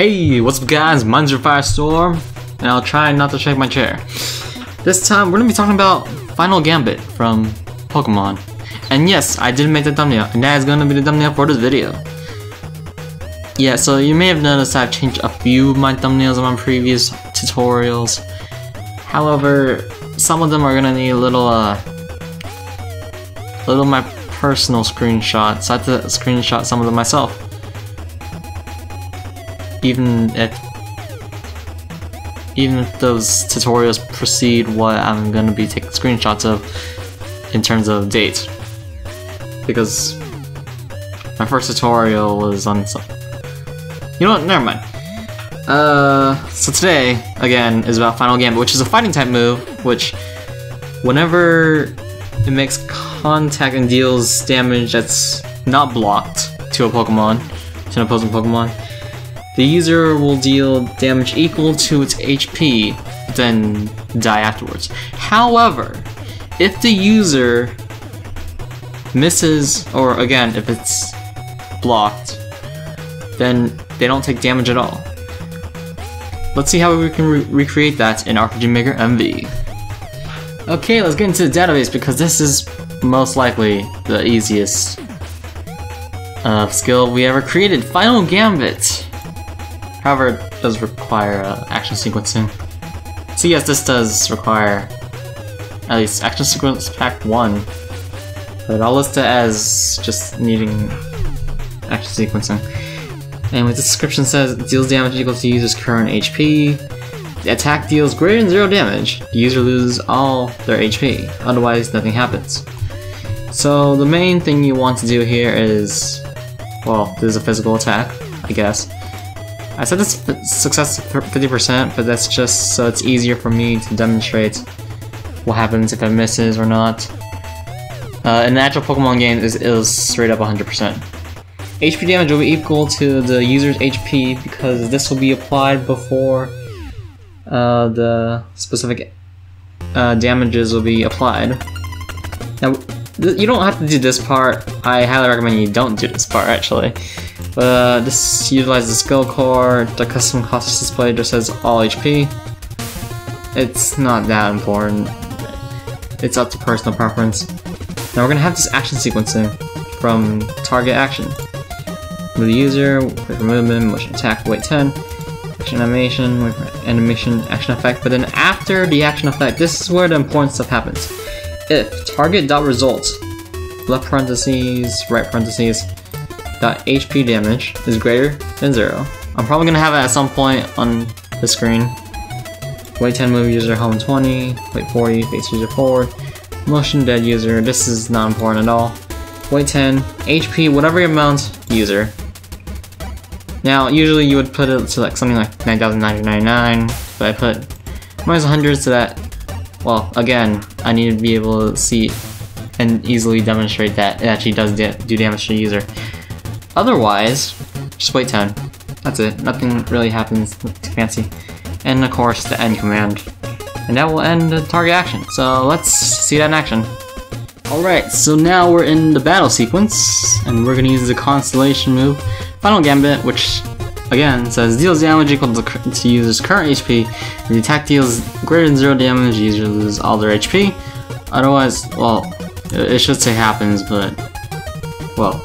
Hey, what's up guys, mine's Runefire Storm, and I'll try not to shake my chair. This time, we're gonna be talking about Final Gambit from Pokemon. And yes, I did make the thumbnail, and that is gonna be the thumbnail for this video. Yeah, so you may have noticed I've changed a few of my thumbnails on my previous tutorials. However, some of them are gonna need a little, uh, a little my personal screenshots. So I have to screenshot some of them myself even if even if those tutorials precede what I'm gonna be taking screenshots of in terms of date. Because my first tutorial was on some You know what, never mind. Uh so today, again, is about Final Gambit, which is a fighting type move, which whenever it makes contact and deals damage that's not blocked to a Pokemon, to an opposing Pokemon, the user will deal damage equal to its HP, then die afterwards. However, if the user misses, or again, if it's blocked, then they don't take damage at all. Let's see how we can re recreate that in RPG Maker MV. Okay, let's get into the database because this is most likely the easiest uh, skill we ever created. Final Gambit! However, it does require uh, action sequencing. So yes, this does require at least action sequence pack 1. But I'll list it as just needing action sequencing. And the description says deals damage equal to user's current HP. The attack deals greater than zero damage. The user loses all their HP, otherwise nothing happens. So the main thing you want to do here is, well, this is a physical attack, I guess. I said this success 50%, but that's just so it's easier for me to demonstrate what happens if it misses or not. Uh, in the actual Pokemon game, it is straight up 100%. HP damage will be equal to the user's HP because this will be applied before uh, the specific uh, damages will be applied. Now, you don't have to do this part. I highly recommend you don't do this part, actually. But uh, this utilizes skill core, the custom cost display just says all HP. It's not that important. It's up to personal preference. Now we're gonna have this action sequencing from target action. Move the user, wait for movement, motion attack, wait 10, action animation, wait for animation, action effect, but then after the action effect, this is where the important stuff happens. If target dot result, left parentheses, right parentheses, HP damage is greater than zero. I'm probably gonna have it at some point on the screen. Wait 10 move user home 20, wait 40 face user forward, motion dead user, this is not important at all. Wait 10, HP, whatever amount, user. Now, usually you would put it to like something like 9,999, but I put minus 100 so that, well, again, I need to be able to see and easily demonstrate that it actually does do damage to the user. Otherwise, just wait 10. That's it. Nothing really happens too fancy. And of course, the end command. And that will end the target action. So let's see that in action. Alright, so now we're in the battle sequence, and we're gonna use the Constellation move, Final Gambit, which again says deals damage equal to, to user's current HP. If the attack deals greater than zero damage, user loses all their HP. Otherwise, well, it should say happens, but well,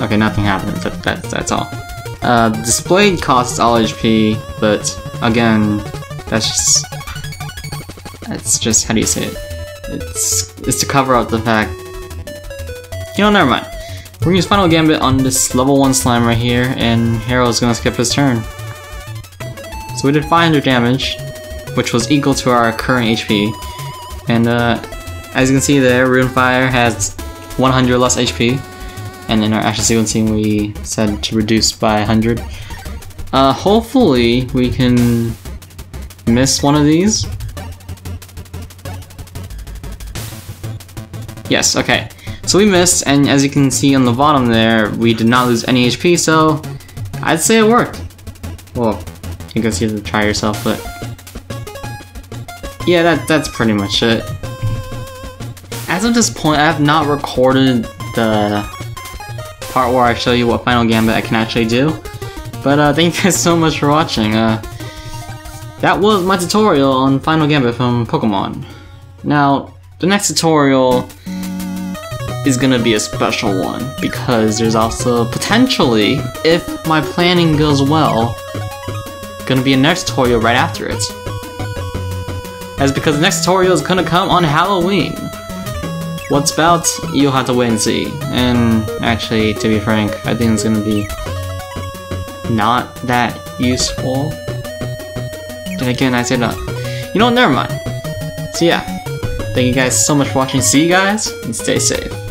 Okay, nothing happens. That, that, that's all. Uh, displayed costs all HP, but again, that's just... That's just, how do you say it? It's, it's to cover up the fact... You know, never mind. We're gonna use Final Gambit on this level 1 slime right here, and Harold's gonna skip his turn. So we did 500 damage, which was equal to our current HP. And uh, as you can see there, Runefire has 100 less HP and in our action sequencing we said to reduce by 100. Uh, hopefully we can miss one of these. Yes, okay. So we missed, and as you can see on the bottom there, we did not lose any HP, so I'd say it worked. Well, you guys have to try yourself, but yeah, that that's pretty much it. As of this point, I have not recorded the part where I show you what Final Gambit I can actually do. But uh, thank you guys so much for watching. Uh, that was my tutorial on Final Gambit from Pokemon. Now, the next tutorial is gonna be a special one because there's also potentially, if my planning goes well, gonna be a next tutorial right after it. That's because the next tutorial is gonna come on Halloween. What's about, you'll have to wait and see. And actually, to be frank, I think it's gonna be not that useful. Then again, I said that. You know never mind. So yeah, thank you guys so much for watching. See you guys, and stay safe.